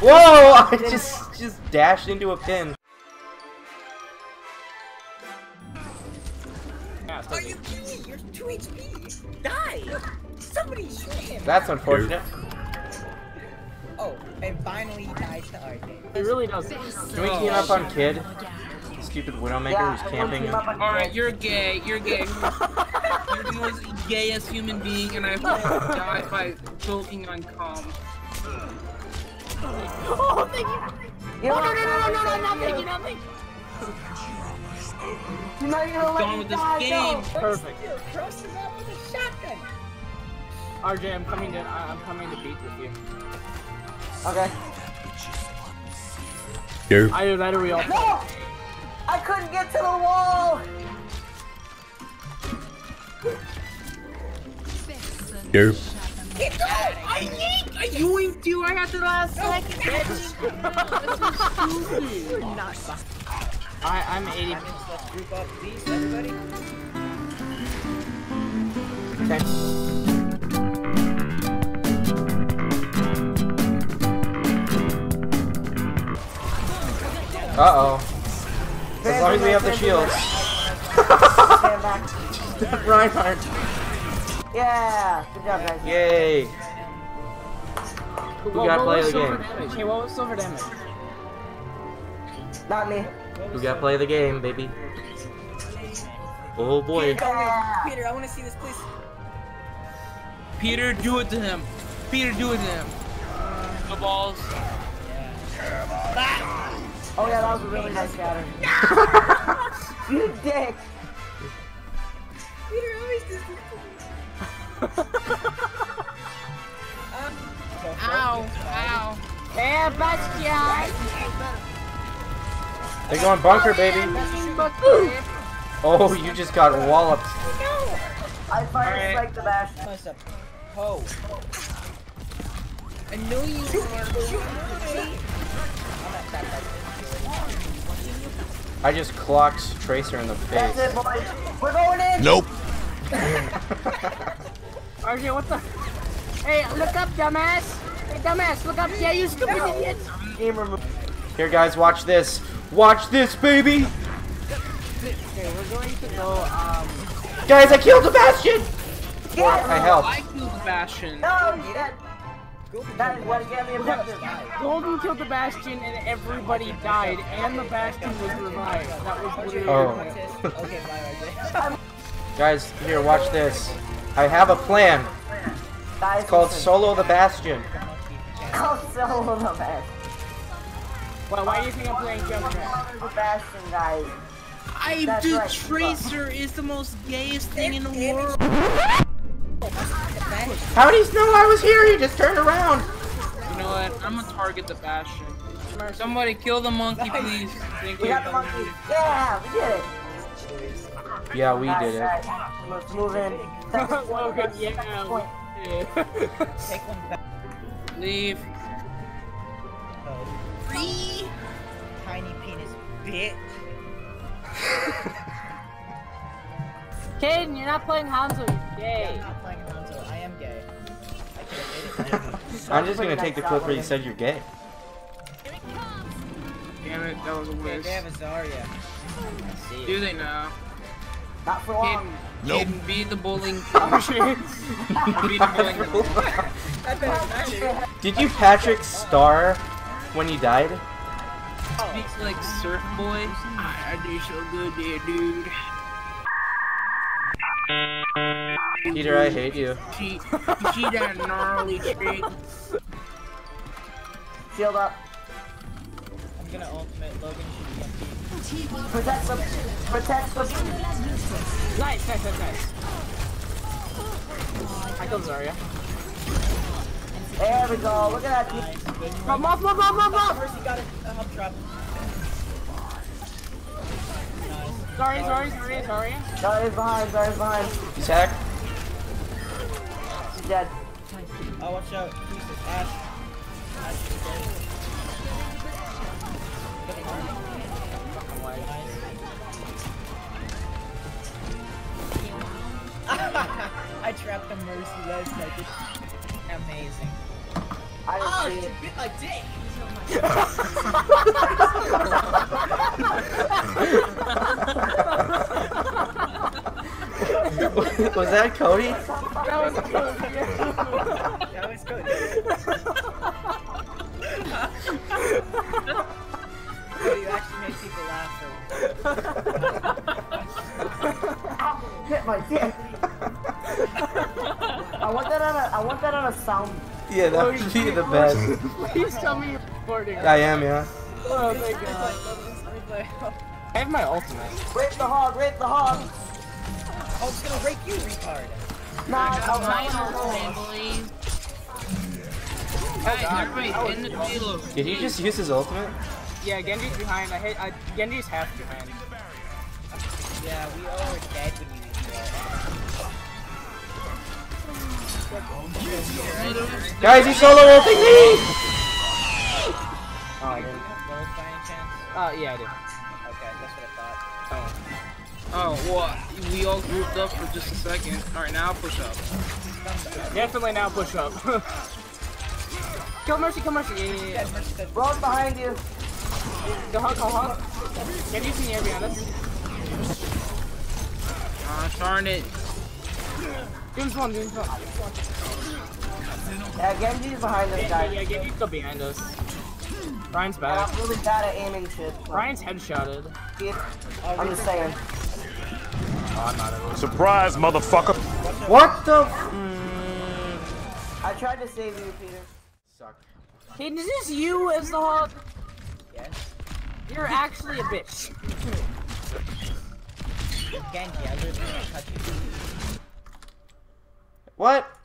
Whoa! I just just dashed into a pin. Are you kidding? You're 2 HP! Die! Somebody shoot him! That's unfortunate. Oh, and finally he dies to RJ. It really does. Can we team up on Kid? Stupid Widowmaker who's camping. Alright, you're gay. You're gay. you're the most gayest human being, and I hope you die by choking on calm. Oh, thank you. Oh, no, no, no, no, no, no, not thank you, not thank you. You're not gonna let Done me with this die, game. no. Perfect. Still, cross him out with a shotgun! RJ, I'm coming to, I- I'm coming to beat with you. Okay. Go. Either that or we all. No! Yeet! I yoinked you! I had the last second! I, I'm 80. Let's group up, please, everybody. Okay. Uh oh. As long as we have the shields. Reinhardt. Yeah! Good job, guys. Yay. Who gotta play the game? Damage? Hey, what was silver damage? Not me. We gotta play the game, baby. Oh boy. Yeah! Peter, I want to see this, please. Peter, do it to him! Peter, do it to him! The balls. Oh yeah, that was a really nice shatter. you dick! Peter always does this to me. Ow! Ow! Yeah, Bastion! They're going bunker, baby. Oh, you just got walloped. I fire Alright. strike the bash. Ho. I know you are. I just clocked Tracer in the That's face. it, boys. We're going in! Nope. RJ, what the? Hey, look up, dumbass! Hey, dumbass, look up! Yeah, you stupid idiot! Game. Here, guys, watch this. Watch this, baby. Okay, we're going to go, um... Guys, I killed the Bastion. Or Yes! I helped. I killed Bastion. No, you did. That is what gave me objective. Golden killed the Bastion and everybody died, and the Bastion was revived. That was literally Oh. Okay, bye, RJ. Guys, here, watch this. I have a plan. It's called. Solo the Bastion. Called Solo the Best. Well, why do you think I'm playing Junkrat? Solo the Bastion, guys. I That's dude, right. Tracer is the most gayest thing in the world. How did he know I was here? He just turned around. You know what? I'm gonna target the Bastion. Somebody kill the monkey, please. Thank We you. got the monkey. Yeah, we did it. Yeah, we did it. nice. Let's move in. Logan, yeah. Take one back. Leave. Free. Tiny penis, bitch. Caden, you're not playing Hanzo. Yeah, I'm not playing Hanzo. I am gay. I could've made it. I'm just gonna take the clip where you said you're gay. Damn that was a Okay, waste. they have a Zarya. Do they know? Not for Caden, long. Nope. Caden, beat the bowling. Oh, beat the bowling. I bet it's not Did you Patrick Star when you died? Speaks like surf boy. I, I do so good there, dude. Peter, I hate you. She, she that gnarly trick. Shield up. I'm gonna ultimate Logan should be empty. Protect the. Protect the. Nice, nice, nice, nice. I killed Zarya. There we go. Look at that. Nice, good. Mom, mom, mom, mom, mom, mom! Mercy got a, a hub trap. Nice. Sorry, sorry, sorry, sorry. Zarya's behind. Zarya's behind. He's hacked. She's dead. Oh, watch out. Who's this? Ash. Ash is dead. Nice. I trapped the Mercy last second. Amazing. I Oh, didn't see you it. bit my dick. Was that Cody? That was cool. Yeah. That was good. So. Hit my dick. I want that on a. I want that on a sound. Yeah, that would be the best. Please tell me you're recording. I am, yeah. Oh, thank God. I have my ultimate. Rape the hog. Rape the hog. Oh, it's gonna rape you, retard. Nah, I got mine I'll- ultimately. Guys, everybody in oh, the field. Did he just use his ultimate? Yeah, Genji's behind. I hit. I, Genji's half behind. Guys, he's solo ulting me! Oh, I didn't. Roll by any chance? Uh, yeah, I did. Okay, that's what I thought. Oh, well, we all grouped up for just a second. Alright, now push up. Definitely now push up. kill Mercy, kill Mercy. Yeah, yeah, yeah. Mercy said, Road behind you. Go hug, go hug. Genji's in the air behind us. Ah, darn it. Doom's one, Doom's one. Yeah, Genji's behind this Yeah, guy. yeah, Genji's still behind us. Ryan's And back. I'm really bad at aiming shit. Ryan's headshotted. I'm just saying. Oh, I'm not at Surprise, motherfucker. What the? f- Mm. I tried to save you, Peter. Suck. Hey, is this you as the hog? yes. You're actually a bitch. Genji, I literally can't touch you. What?